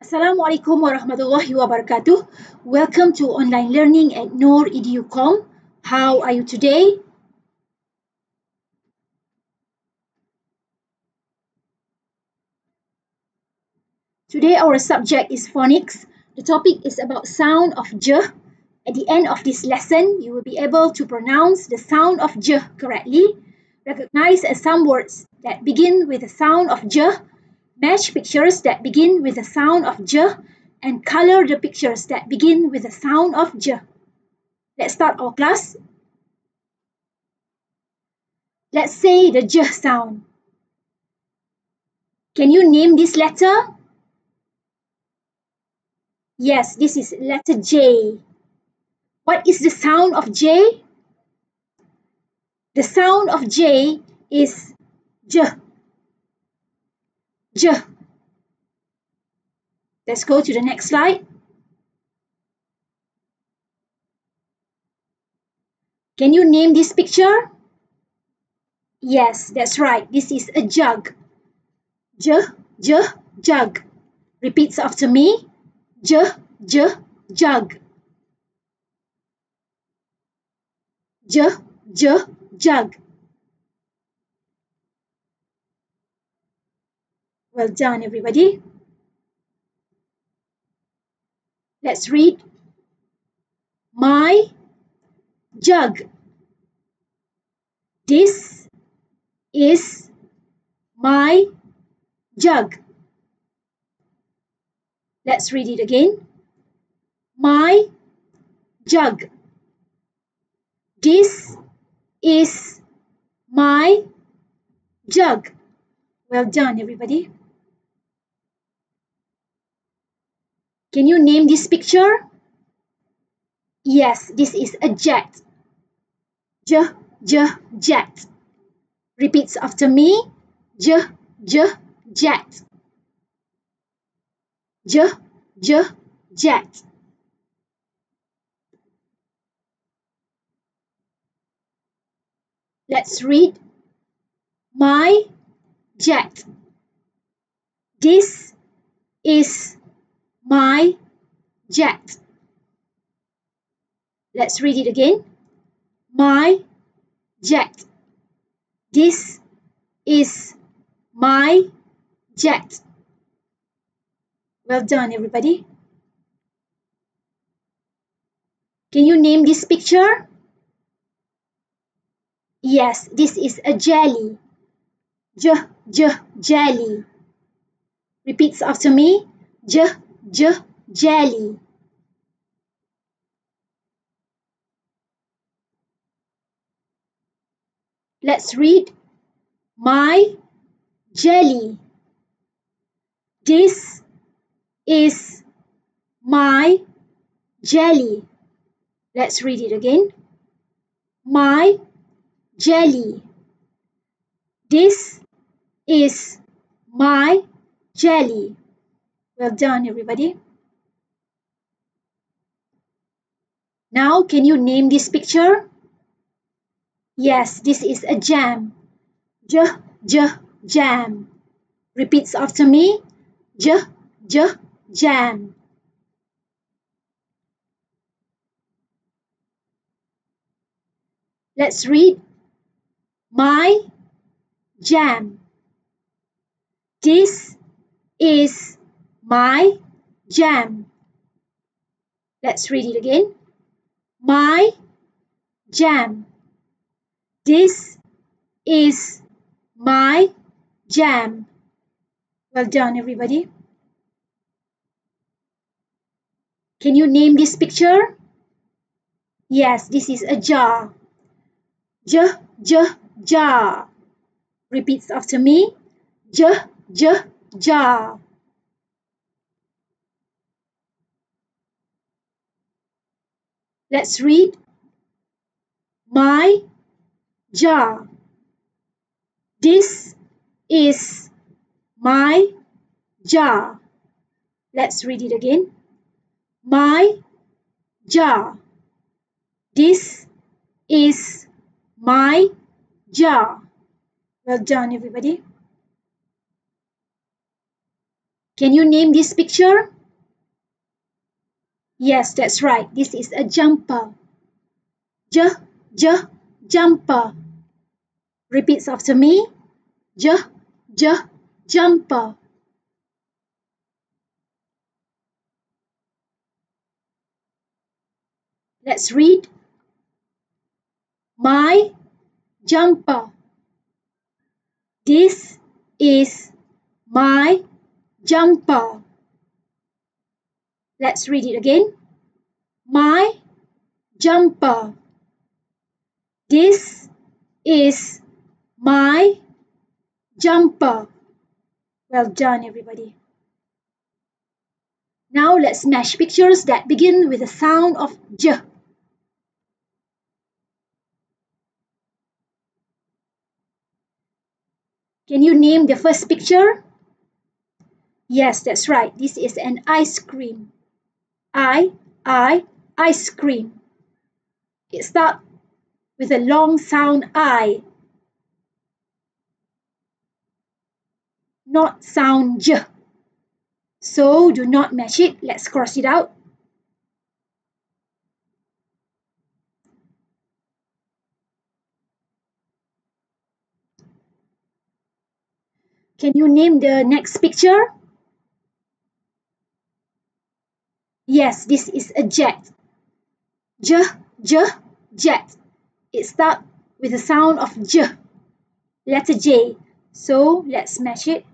Assalamualaikum warahmatullahi wabarakatuh. Welcome to online learning at NorEduCom. How are you today? Today our subject is phonics. The topic is about sound of j. At the end of this lesson, you will be able to pronounce the sound of j correctly, recognize some words that begin with the sound of j, match pictures that begin with the sound of j, and color the pictures that begin with the sound of j. Let's start our class. Let's say the j sound. Can you name this letter? Yes, this is letter J. What is the sound of J? The sound of J is J. J. Let's go to the next slide. Can you name this picture? Yes, that's right. This is a jug. J, j, jug. Repeats after me j, j, jug. J, j, jug. Well done, everybody. Let's read. My jug. This is my jug. Let's read it again. My jug. This is my jug. Well done, everybody. Can you name this picture? Yes, this is a jet. J, j, jet. Repeats after me. J, j, jet. J, j, jet. Let's read my jet. This is my jet. Let's read it again. My jet. This is my jet. Well done, everybody. Can you name this picture? Yes, this is a jelly. J, j, jelly. Repeats after me. J, j, jelly. Let's read. My jelly. This is my jelly. Let's read it again. My jelly. This is my jelly. Well done, everybody. Now, can you name this picture? Yes, this is a jam. J, j, jam. Repeats after me. J, j, jam. Let's read my jam. This is my jam. Let's read it again. My jam. This is my jam. Well done, everybody. Can you name this picture? Yes, this is a jar. J, j, jar. Repeats after me. J, j, jar. Let's read. My jar. This is my jar. Let's read it again my jar. This is my jar. Well done, everybody. Can you name this picture? Yes, that's right. This is a jumper. J, j, jumper. Repeats after me. J, j, jumper. Let's read. My jumper. This is my jumper. Let's read it again. My jumper. This is my jumper. Well done, everybody. Now let's match pictures that begin with the sound of J. Can you name the first picture? Yes, that's right. This is an ice cream. I, I, ice cream. It starts with a long sound I, not sound J. So do not match it. Let's cross it out. Can you name the next picture? Yes, this is a jet. J, j, jet. It starts with the sound of J, letter J. So let's match it.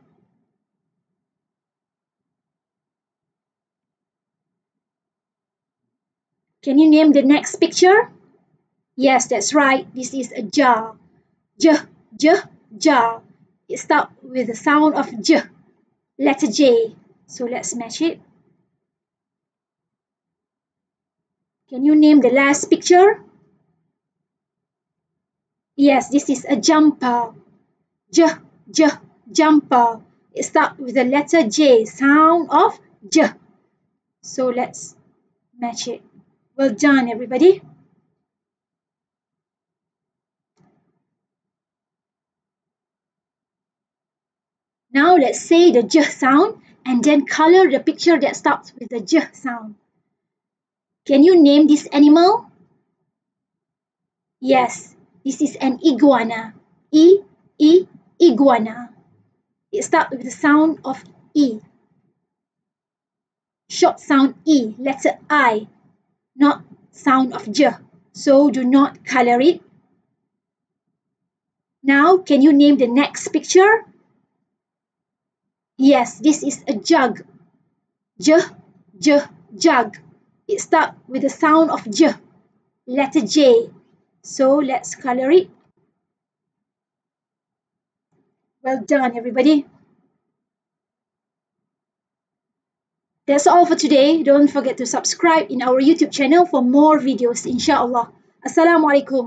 Can you name the next picture? Yes, that's right. This is a jar. J, j, jar. It starts with the sound of J, letter J. So let's match it. Can you name the last picture? Yes, this is a jumper. J, J, jumper. It starts with the letter J, sound of J. So let's match it. Well done, everybody. Now let's say the j sound and then color the picture that starts with the j sound. Can you name this animal? Yes, this is an iguana. E, E, iguana. It starts with the sound of E. Short sound E, letter I, not sound of J. So do not color it. Now, can you name the next picture? Yes, this is a jug. J, J, jug. It starts with the sound of J, letter J. So let's color it. Well done, everybody. That's all for today. Don't forget to subscribe in our YouTube channel for more videos, inshallah. Assalamualaikum.